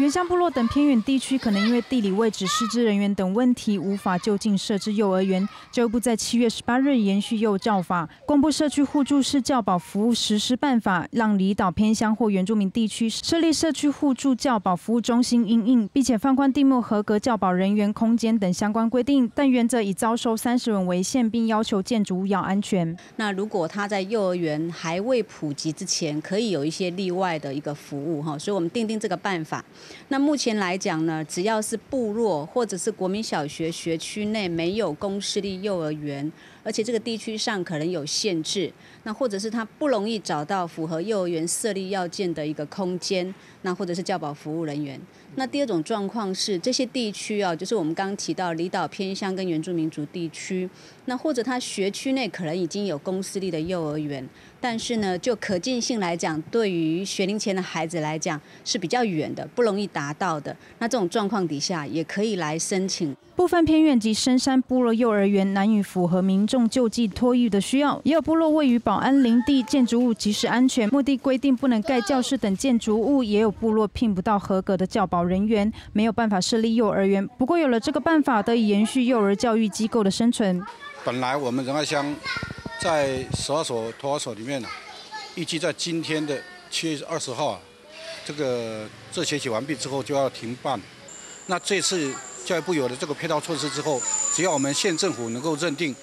原乡部落等偏远地区可能因为地理位置、师资人员等问题，无法就近设置幼儿园。教育部在七月十八日延续幼教法，公布社区互助式教保服务实施办法，让离岛偏乡或原住民地区设立社区互助教保服务中心应应，并且放宽地目合格教保人员空间等相关规定，但原则以招收三十人为限，并要求建筑物要安全。那如果他在幼儿园还未普及之前，可以有一些例外的一个服务哈，所以我们定定这个办法。那目前来讲呢，只要是部落或者是国民小学学区内没有公私立幼儿园，而且这个地区上可能有限制，那或者是他不容易找到符合幼儿园设立要件的一个空间，那或者是教保服务人员。那第二种状况是这些地区啊，就是我们刚刚提到离岛偏乡跟原住民族地区，那或者他学区内可能已经有公私立的幼儿园，但是呢，就可进性来讲，对于学龄前的孩子来讲是比较远的，不容易达到的。那这种状况底下，也可以来申请。部分偏远及深山部落幼儿园难以符合民众救济托育的需要，也有部落位于保安林地，建筑物及时安全，目的规定不能盖教室等建筑物，也有部落聘不到合格的教保人员，没有办法设立幼儿园。不过有了这个办法，得以延续幼儿教育机构的生存。本来我们仁爱乡在十二所托儿所里面呢，预计在今天的七月二十号啊，这个这学期完毕之后就要停办。那这次。教育部有了这个配套措施之后，只要我们县政府能够认定、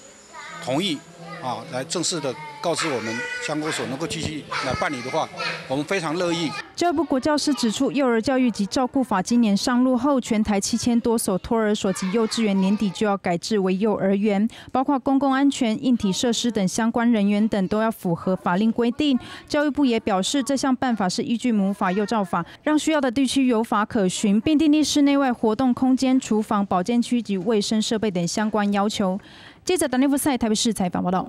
同意，啊，来正式的告知我们相关所能够继续来办理的话，我们非常乐意。教育部国教司指出，幼儿教育及照顾法今年上路后，全台七千多所托儿所及幼稚园年底就要改制为幼儿园，包括公共安全、硬体设施等相关人员等都要符合法令规定。教育部也表示，这项办法是依据母法幼照法，让需要的地区有法可循，并订立室内外活动空间、厨房、保健区及卫生设备等相关要求。记者邓立夫赛台北市采访报道。